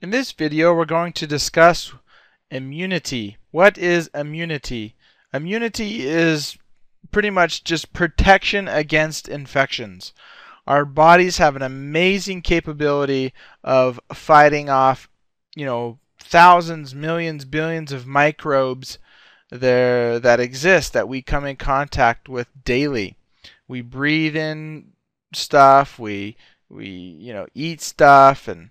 In this video we're going to discuss immunity. What is immunity? Immunity is pretty much just protection against infections. Our bodies have an amazing capability of fighting off, you know, thousands, millions, billions of microbes there that exist that we come in contact with daily. We breathe in stuff, we we you know eat stuff and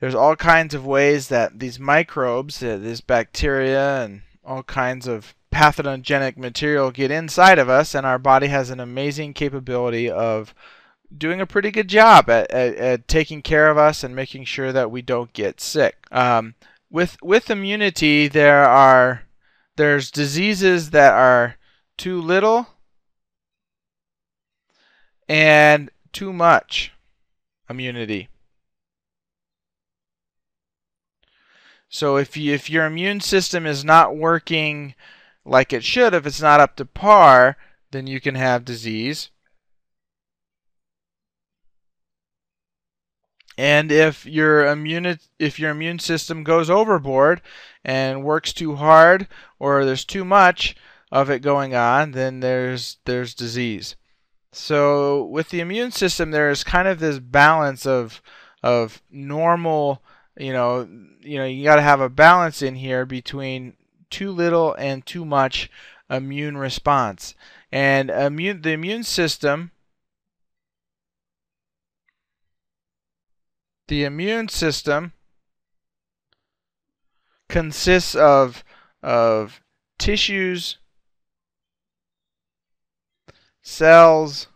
there's all kinds of ways that these microbes, uh, this bacteria, and all kinds of pathogenic material get inside of us, and our body has an amazing capability of doing a pretty good job at, at, at taking care of us and making sure that we don't get sick. Um, with with immunity, there are there's diseases that are too little and too much immunity. So if you, if your immune system is not working like it should, if it's not up to par, then you can have disease. And if your immune if your immune system goes overboard and works too hard or there's too much of it going on, then there's there's disease. So with the immune system there is kind of this balance of of normal you know, you know, you got to have a balance in here between too little and too much immune response. And immune, the immune system, the immune system consists of of tissues, cells,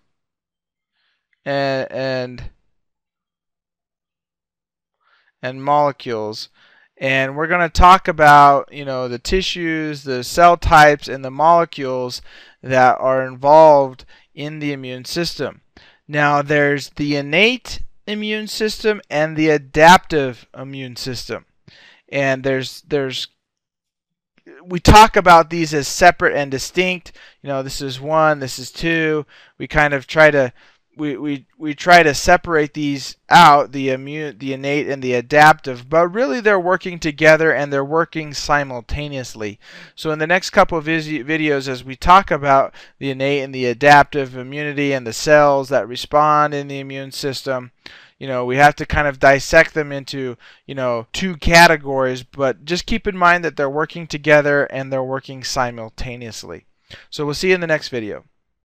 and, and and molecules. And we're going to talk about, you know, the tissues, the cell types, and the molecules that are involved in the immune system. Now, there's the innate immune system and the adaptive immune system. And there's there's we talk about these as separate and distinct. You know, this is one, this is two. We kind of try to we, we, we try to separate these out, the immune, the innate and the adaptive, but really they're working together and they're working simultaneously. So in the next couple of videos as we talk about the innate and the adaptive immunity and the cells that respond in the immune system, you know, we have to kind of dissect them into, you know, two categories, but just keep in mind that they're working together and they're working simultaneously. So we'll see you in the next video.